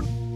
you